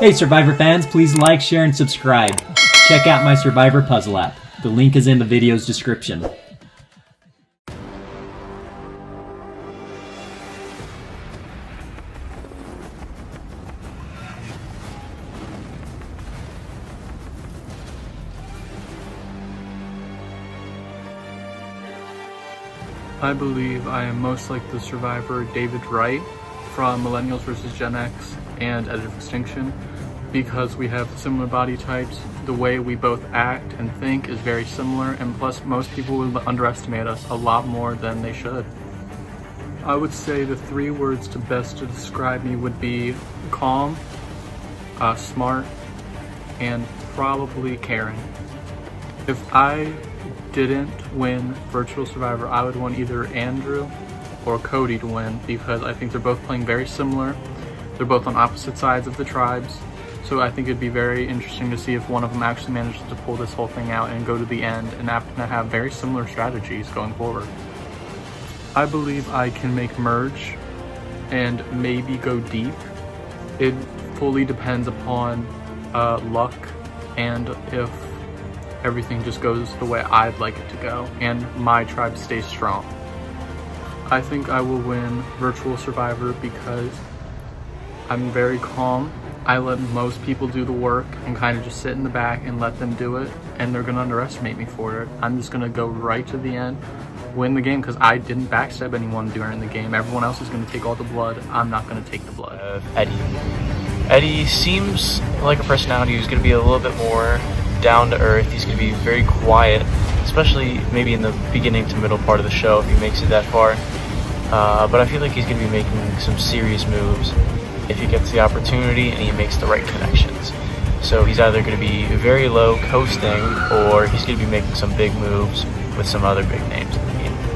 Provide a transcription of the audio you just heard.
Hey Survivor fans, please like, share, and subscribe. Check out my Survivor puzzle app. The link is in the video's description. I believe I am most like the survivor David Wright from Millennials versus Gen X and Edge of Extinction because we have similar body types. The way we both act and think is very similar and plus most people will underestimate us a lot more than they should. I would say the three words to best to describe me would be calm, uh, smart, and probably caring. If I didn't win Virtual Survivor, I would want either Andrew or Cody to win because I think they're both playing very similar. They're both on opposite sides of the tribes. So I think it'd be very interesting to see if one of them actually manages to pull this whole thing out and go to the end and have very similar strategies going forward. I believe I can make merge and maybe go deep. It fully depends upon uh, luck and if everything just goes the way I'd like it to go and my tribe stays strong. I think I will win Virtual Survivor because I'm very calm. I let most people do the work and kind of just sit in the back and let them do it and they're gonna underestimate me for it. I'm just gonna go right to the end, win the game because I didn't backstab anyone during the game. Everyone else is gonna take all the blood. I'm not gonna take the blood. Uh, Eddie. Eddie seems like a personality who's gonna be a little bit more down to earth. He's to be very quiet, especially maybe in the beginning to middle part of the show if he makes it that far. Uh, but I feel like he's going to be making some serious moves if he gets the opportunity and he makes the right connections. So he's either going to be very low coasting or he's going to be making some big moves with some other big names in the game.